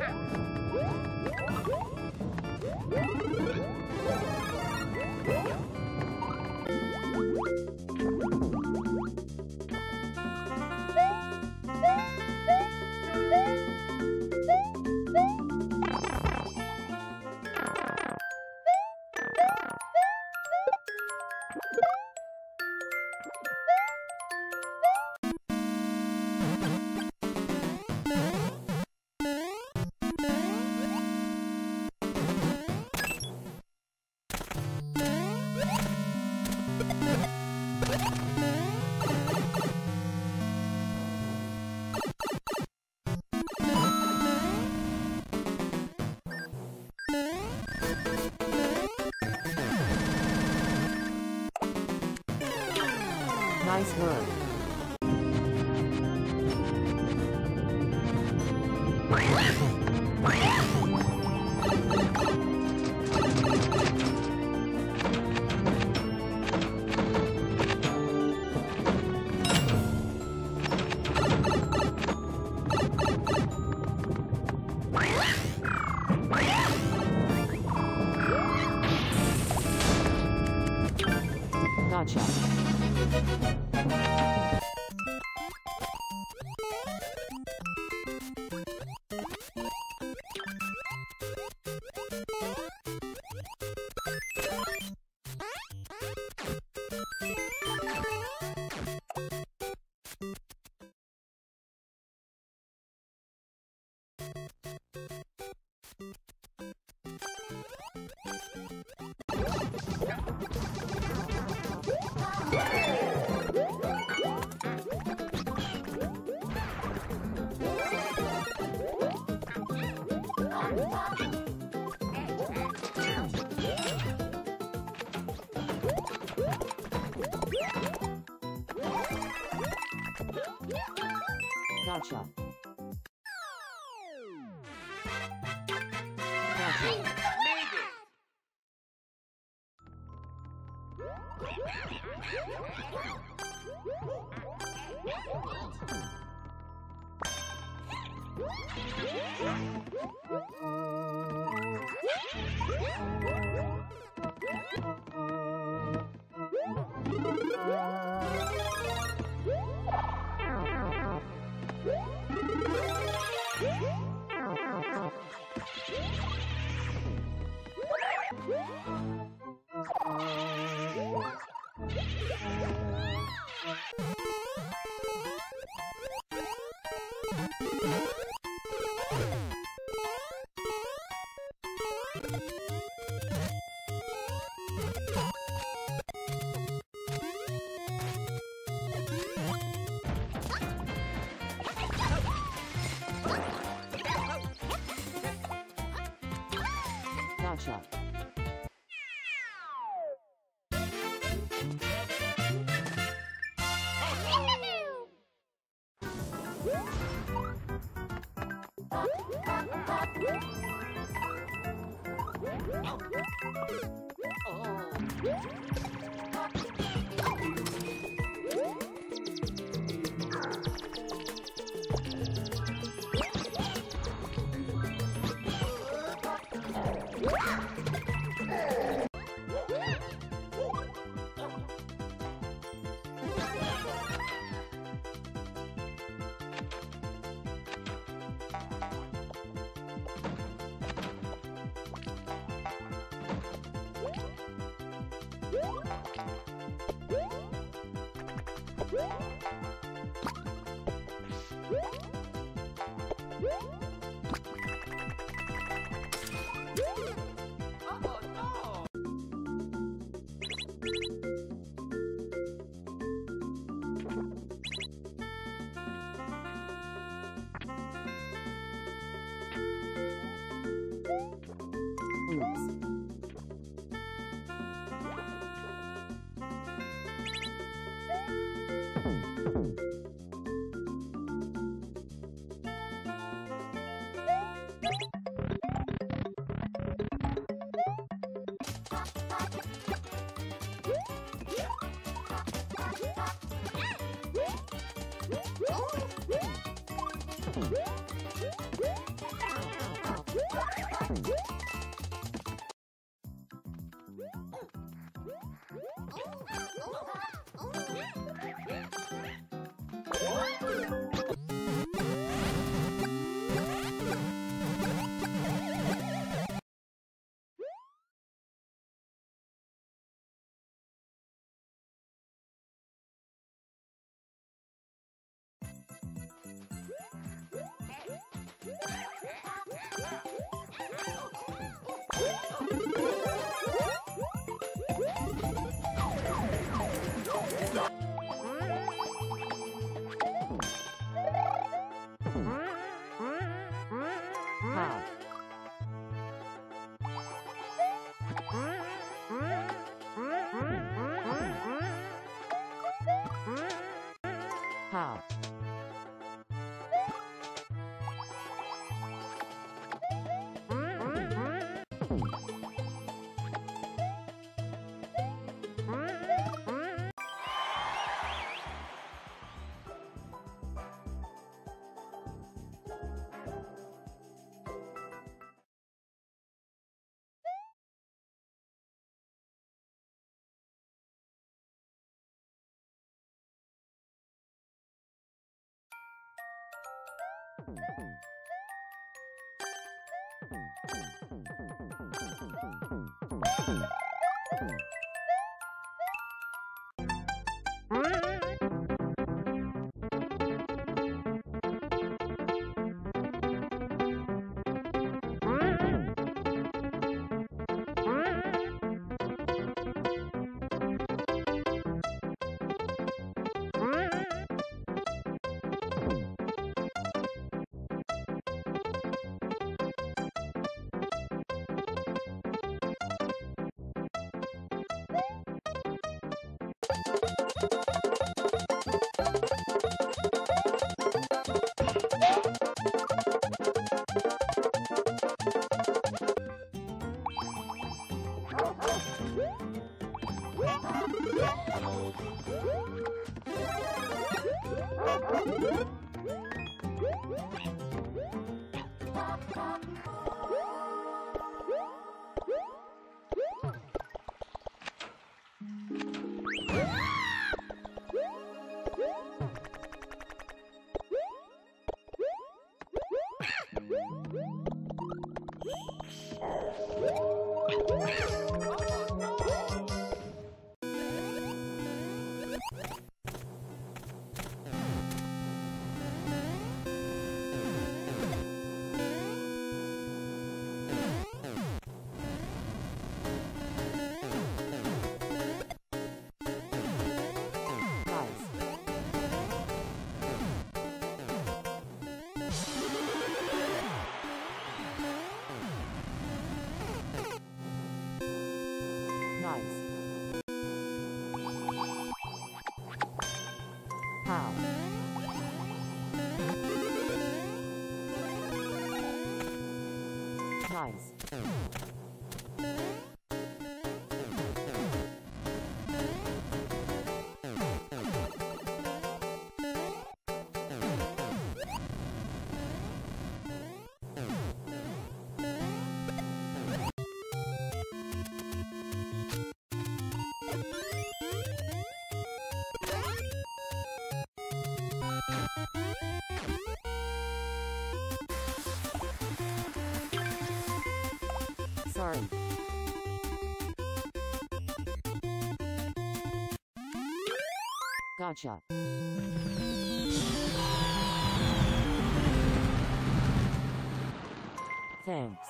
Ha! Nice work. Gotcha. Gotcha. Gotcha. えっ? 어. 어. 어. Ooh. Hmm. Nice. Nice. Sorry. Gotcha. Thanks.